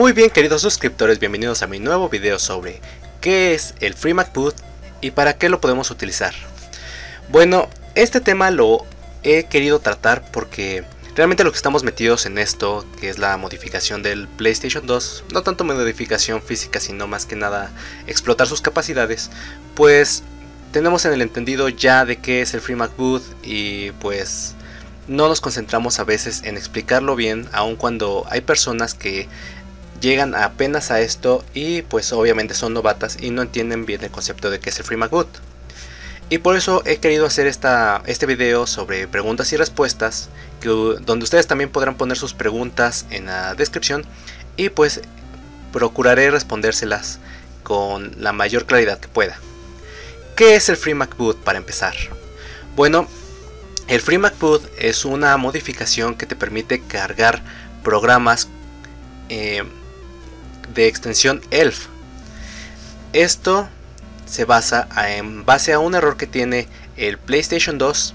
Muy bien queridos suscriptores, bienvenidos a mi nuevo video sobre qué es el FreeMac Boot y para qué lo podemos utilizar. Bueno, este tema lo he querido tratar porque realmente lo que estamos metidos en esto, que es la modificación del PlayStation 2, no tanto modificación física, sino más que nada explotar sus capacidades, pues tenemos en el entendido ya de qué es el FreeMac Boot y pues no nos concentramos a veces en explicarlo bien, aun cuando hay personas que llegan apenas a esto y pues obviamente son novatas y no entienden bien el concepto de qué es el FreeMacBoot. Y por eso he querido hacer esta, este video sobre preguntas y respuestas, donde ustedes también podrán poner sus preguntas en la descripción y pues procuraré respondérselas con la mayor claridad que pueda. ¿Qué es el FreeMacBoot para empezar? Bueno, el FreeMacBoot es una modificación que te permite cargar programas eh, de extensión ELF. Esto se basa en base a un error que tiene el PlayStation 2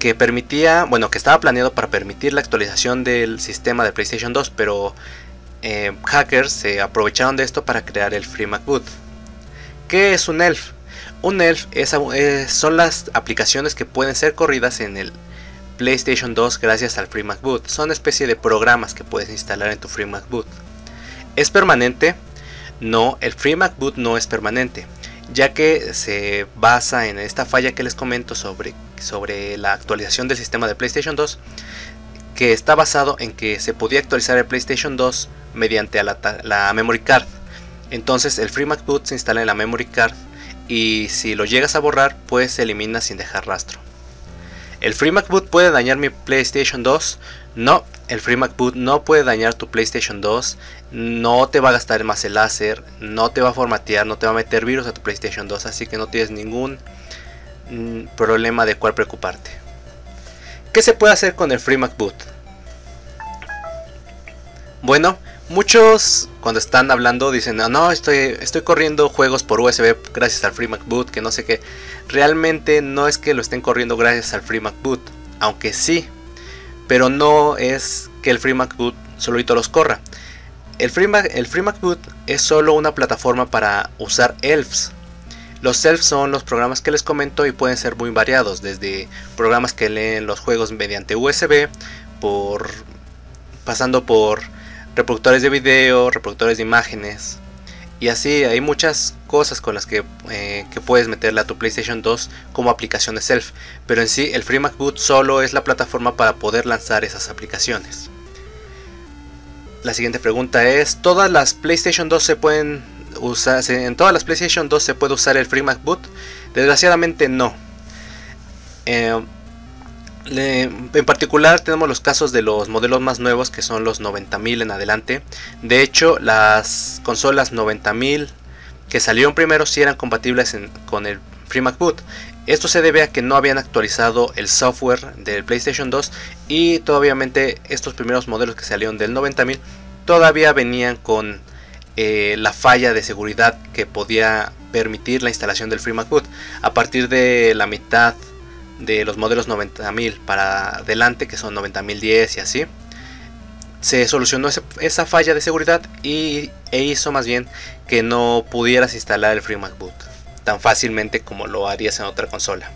que permitía, bueno, que estaba planeado para permitir la actualización del sistema de PlayStation 2, pero eh, hackers se aprovecharon de esto para crear el FreeMacBoot. ¿Qué es un ELF? Un ELF son las aplicaciones que pueden ser corridas en el PlayStation 2 gracias al FreeMacBoot. Son una especie de programas que puedes instalar en tu FreeMacBoot. ¿Es permanente? No, el FreeMacBoot no es permanente, ya que se basa en esta falla que les comento sobre, sobre la actualización del sistema de PlayStation 2, que está basado en que se podía actualizar el PlayStation 2 mediante la, la memory card. Entonces el FreeMacBoot se instala en la memory card y si lo llegas a borrar pues se elimina sin dejar rastro. ¿El FreeMacBoot puede dañar mi PlayStation 2? No, el FreeMacBoot no puede dañar tu PlayStation 2, no te va a gastar más el láser, no te va a formatear, no te va a meter virus a tu PlayStation 2, así que no tienes ningún mm, problema de cual preocuparte. ¿Qué se puede hacer con el FreeMacBoot? Bueno, muchos cuando están hablando dicen, no, no, estoy, estoy corriendo juegos por USB gracias al FreeMacBoot, que no sé qué. Realmente no es que lo estén corriendo gracias al FreeMacBoot, aunque sí, pero no es que el FreeMacBoot solito los corra. El, FreeMacBoot es solo una plataforma para usar ELFs. Los ELFs son los programas que les comento y pueden ser muy variados, desde programas que leen los juegos mediante USB, por, pasando por reproductores de video, reproductores de imágenes, y así hay muchas cosas con las que, eh, puedes meterle a tu PlayStation 2 como aplicaciones self. Pero en sí el FreeMac Boot solo es la plataforma para poder lanzar esas aplicaciones. La siguiente pregunta es, ¿todas las PlayStation 2 se pueden usar? ¿En todas las PlayStation 2 se puede usar el FreeMac Boot? Desgraciadamente no. Eh, en particular tenemos los casos de los modelos más nuevos que son los 90.000 en adelante. De hecho, las consolas 90.000 que salieron primero sí eran compatibles con el FreeMac Boot. Esto se debe a que no habían actualizado el software del PlayStation 2 y todavía estos primeros modelos que salieron del 90.000 todavía venían con eh, la falla de seguridad que podía permitir la instalación del FreeMac Boot. A partir de la mitad de los modelos 90.000 para adelante, que son 90.010 y así, se solucionó esa falla de seguridad y, e hizo más bien que no pudieras instalar el FreeMac Boot tan fácilmente como lo harías en otra consola.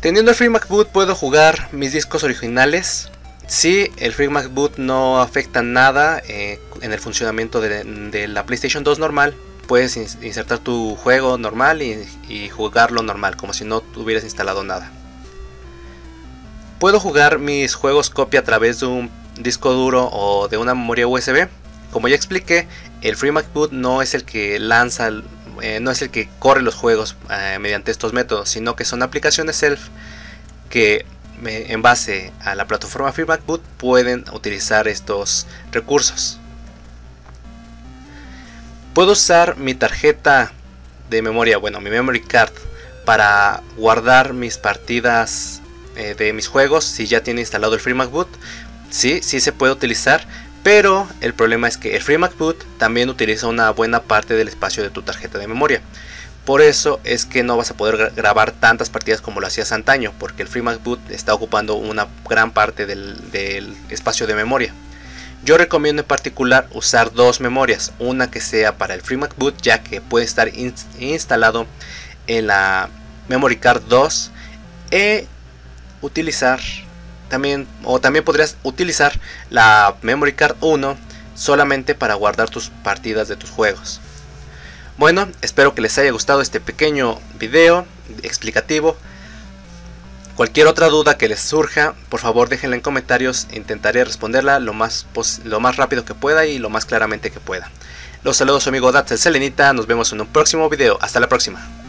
Teniendo el FreeMac Boot puedo jugar mis discos originales. Si el FreeMac Boot no afecta nada eh, en el funcionamiento de la PlayStation 2 normal, puedes insertar tu juego normal y, jugarlo normal, como si no hubieras instalado nada. Puedo jugar mis juegos copia a través de un disco duro o de una memoria USB. Como ya expliqué, el FreeMacBoot no es el que lanza, eh, no es el que corre los juegos eh, mediante estos métodos, sino que son aplicaciones self que en base a la plataforma FreeMacBoot pueden utilizar estos recursos. Puedo usar mi tarjeta de memoria, bueno, mi memory card, para guardar mis partidas eh, de mis juegos si ya tiene instalado el FreeMacBoot. Sí, sí se puede utilizar, pero el problema es que el FreeMacBoot también utiliza una buena parte del espacio de tu tarjeta de memoria. Por eso es que no vas a poder grabar tantas partidas como lo hacías antaño, porque el FreeMacBoot está ocupando una gran parte del espacio de memoria. Yo recomiendo en particular usar dos memorias, una que sea para el FreeMac Boot ya que puede estar instalado en la Memory Card 2 e utilizar también o también podrías utilizar la Memory Card 1 solamente para guardar tus partidas de tus juegos. Bueno, espero que les haya gustado este pequeño video explicativo. Cualquier otra duda que les surja, por favor déjenla en comentarios, intentaré responderla lo más, lo más rápido que pueda y lo más claramente que pueda. Los saludos su amigo Dats Selenita, nos vemos en un próximo video, hasta la próxima.